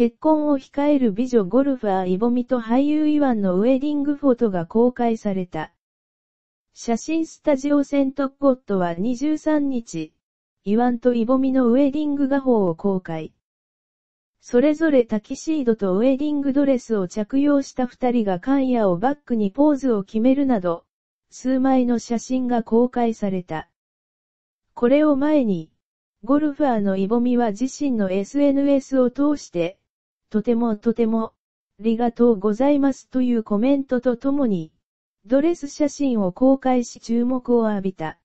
結婚を控える美女ゴルファーイボミと俳優イワンのウェディングフォトが公開された。写真スタジオセントゴットは23日、イワンとイボミのウェディング画法を公開。それぞれタキシードとウェディングドレスを着用した二人が缶屋をバックにポーズを決めるなど、数枚の写真が公開された。これを前に、ゴルファーのイボミは自身の SNS を通して、とてもとても、ありがとうございますというコメントとともに、ドレス写真を公開し注目を浴びた。